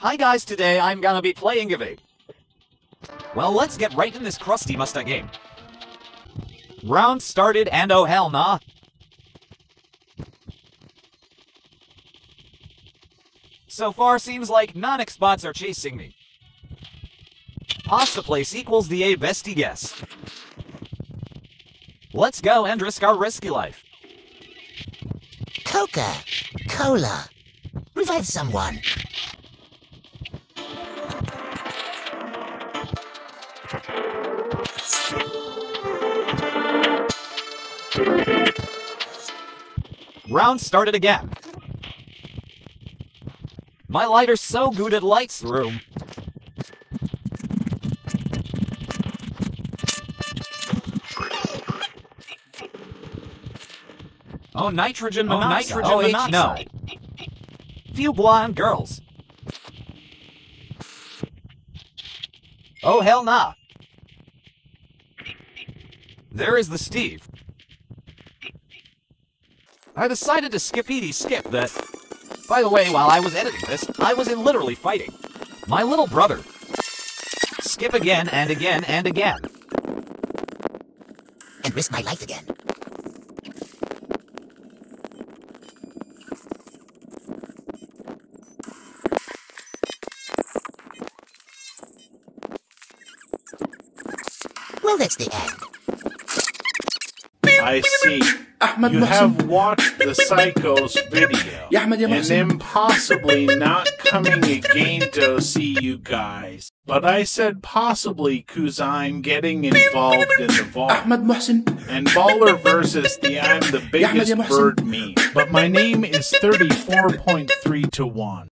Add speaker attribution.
Speaker 1: Hi guys, today I'm gonna be playing Evade. Well, let's get right in this crusty musta game. Round started and oh hell nah. So far seems like nextbots are chasing me. Pasta place equals the A bestie guess. Let's go and risk our risky life.
Speaker 2: Coca, cola. Revive someone.
Speaker 1: Round started again. My lighter's so good at lights room. Oh, nitrogen
Speaker 3: Oh,
Speaker 1: monoxide.
Speaker 3: nitrogen
Speaker 1: oh,
Speaker 3: monoxide.
Speaker 1: no. Few blonde girls. Oh, hell nah. There is the Steve. I decided to skippity skip that. By the way, while I was editing this, I was in literally fighting. My little brother. Skip again and again and again.
Speaker 2: And risk my life again. Well, that's the end.
Speaker 4: I see. you have watched the Psychos video. and impossibly not coming again to see you guys. But I said possibly because I'm getting involved in the vault. And Baller versus the I'm the biggest bird meme. But my name is 34.3 to 1.